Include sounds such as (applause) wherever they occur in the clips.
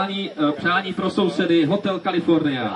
Speciální eh, přání pro sousedy Hotel California.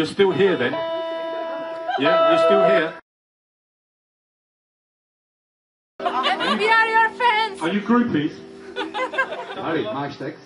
You're still here then? Yeah, you're still here. We are your fans. Are you groupies? Harry, Mike Sticks.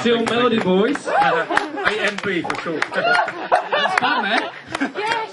Still Melody Boys. (laughs) A M B for short. (laughs) That's fun, man. Yeah.